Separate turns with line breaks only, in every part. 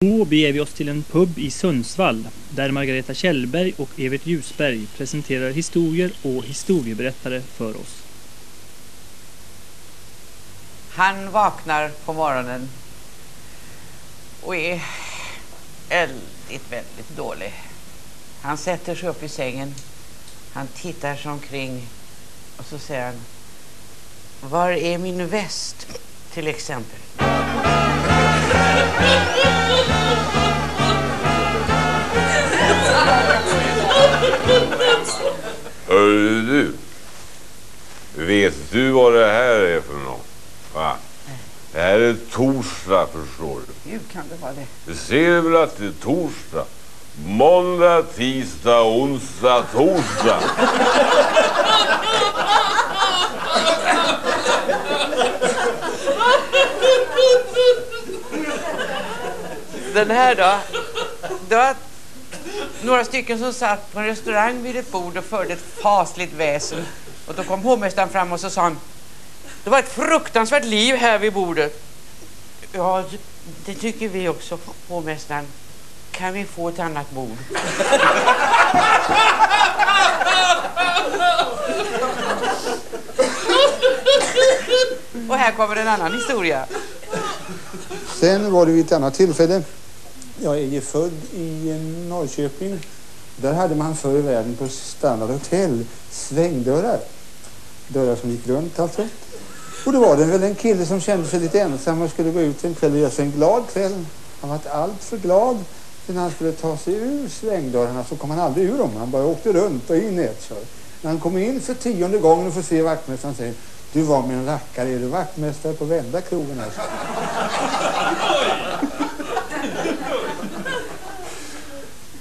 Då beger vi oss till en pub i Sundsvall där Margareta Kjellberg och Evert Ljusberg presenterar historier och historieberättare för oss.
Han vaknar på morgonen och är väldigt, väldigt dålig. Han sätter sig upp i sängen, han tittar sig omkring och så säger han Var är min väst? Till exempel.
Hörru du. Vet du vad det här är för något? Va? Det här är torsdag förstår du.
Hur kan det vara det?
Du ser väl att det är torsdag? Måndag, tisdag, onsdag, torsdag.
Den här då? Det var några stycken som satt på en restaurang vid ett bord och förde ett fasligt väsen. Och då kom hovmästaren fram och så sa han Det var ett fruktansvärt liv här vid bordet. Ja, det tycker vi också, hovmästaren. Kan vi få ett annat bord? och här kommer en annan historia.
Sen var det vid ett annat tillfälle. Jag är ju född i eh, Norrköping. Där hade man förr i världen på Standard Hotel svängdörrar. Dörrar som gick runt alltså. Och då var det väl en kille som kände sig lite ensam och skulle gå ut en kväll och göra sig en glad kväll. Han var allt för glad. Sen när han skulle ta sig ur svängdörrarna så kom han aldrig ur dem. Han bara åkte runt och in i ett kör. När han kom in för tionde gången och får se vaktmästaren säger Du var min rackare, är du vaktmästare på vända krogen alltså?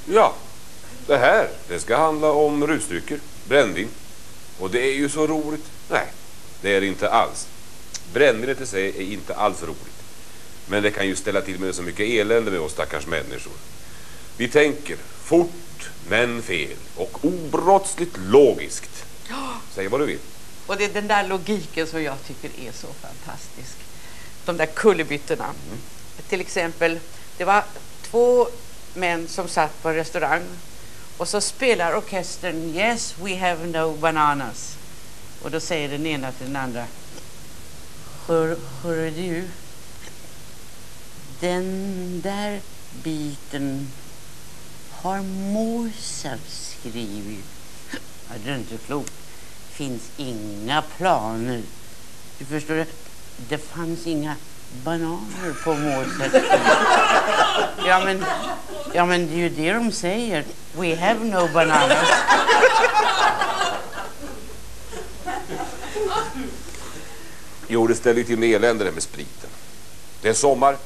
Ja, det här det ska handla om rusdrycker, brännvin. Och det är ju så roligt. Nej, det är det inte alls. Brännvinet i sig är inte alls roligt. Men det kan ju ställa till med så mycket elände med oss stackars människor. Vi tänker fort men fel och obrottsligt logiskt. Säg vad du vill.
Och det är den där logiken som jag tycker är så fantastisk. De där kullerbyttorna. Mm. Till exempel, det var två män som satt på en restaurang och så spelar orkestern Yes, we have no bananas. Och då säger den ena till den andra Hör, hör du? Den där biten har Mozart skrivit. Ja, det är inte klokt. finns inga planer. Du förstår, det, det fanns inga bananer på Mozart. Ja men, ja, men det är ju det de säger. We have no bananas.
Jo, det ställer till med elände det med spriten. Det är sommar,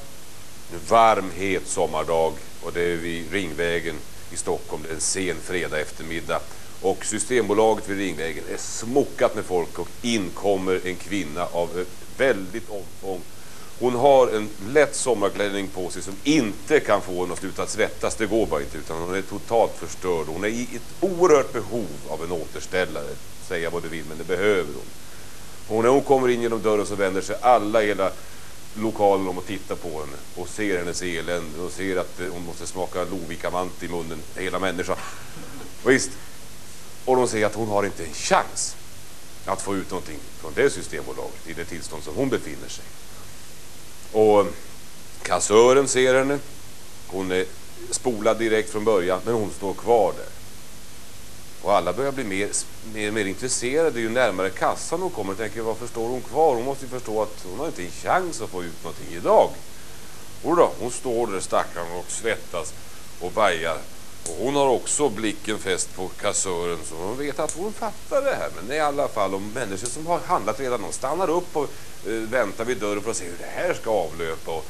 en varm, het sommardag och det är vid Ringvägen i Stockholm. Det är en sen fredag eftermiddag och Systembolaget vid Ringvägen är smockat med folk och inkommer en kvinna av väldigt omfång. Hon har en lätt sommarklänning på sig som inte kan få henne att sluta svettas. Det går bara inte utan hon är totalt förstörd. Hon är i ett oerhört behov av en återställare. Säga vad du vill men det behöver hon. Och när hon kommer in genom dörren så vänder sig alla i hela lokalen om och tittar på henne och ser hennes elände och ser att hon måste smaka Lovikamant i munnen, hela människan. Visst, och de säger att hon har inte en chans att få ut någonting från det systembolaget i det tillstånd som hon befinner sig. Och kassören ser henne. Hon är spolad direkt från början, men hon står kvar där. Och alla börjar bli mer, mer, mer intresserade ju närmare kassan hon kommer. tänker, varför står hon kvar? Hon måste ju förstå att hon har inte en chans att få ut någonting idag. Och då, hon står där stackaren och svettas och vajar. Och hon har också blicken fäst på kassören så hon vet att hon fattar det här. Men i alla fall om människor som har handlat redan, de stannar upp och eh, väntar vid dörren för att se hur det här ska avlöpa. Och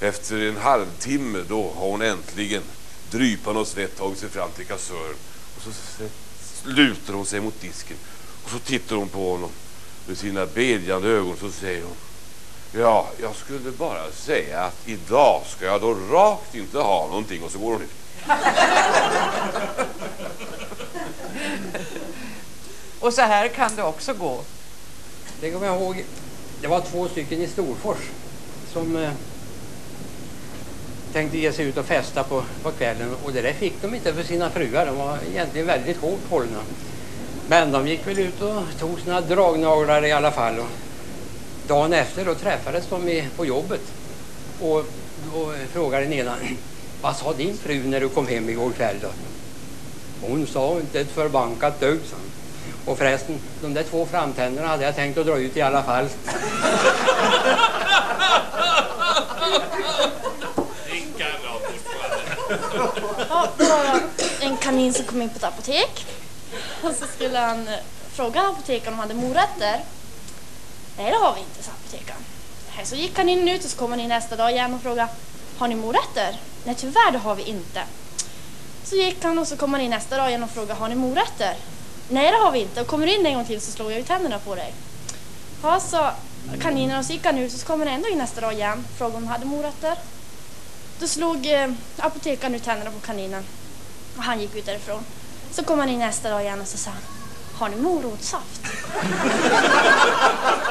efter en halvtimme då har hon äntligen drypan och svett tagit sig fram till kassören. Och så lutar hon sig mot disken och så tittar hon på honom med sina bedjande ögon så säger hon Ja, jag skulle bara säga att idag ska jag då rakt inte ha någonting och så går hon ut.
och så här kan det också gå.
Det kommer jag ihåg. Det var två stycken i Storfors som eh, tänkte ge sig ut och festa på, på kvällen och det där fick de inte för sina fruar. De var egentligen väldigt hårt hållna. Men de gick väl ut och tog sina dragnaglar i alla fall. Och dagen efter då träffades de i, på jobbet och då frågade den ena vad sa din fru när du kom hem igår kväll då? Hon sa inte ett förbankat dugg, sa. Och förresten, de där två framtänderna hade jag tänkt att dra ut i alla fall.
Ja, då var det en kanin som kom in på ett apotek. Och så skulle han eh, fråga apotekaren om de hade morötter. Nej, det har vi inte, sa apotekaren. Nej, Så gick kaninen ut och så kom han in nästa dag igen och frågade Har ni morötter? Nej, tyvärr det har vi inte. Så gick han och så kom han in nästa dag igen och frågade Har ni morötter? Nej, det har vi inte. Och kommer du in en gång till så slår jag ut tänderna på dig. Ja, så kaninen och så gick han ut och så kom han ändå in nästa dag igen och frågade om de hade morötter. Då slog eh, apotekaren ut tänderna på kaninen och han gick ut därifrån. Så kom han in nästa dag igen och så sa han, har ni morotssaft?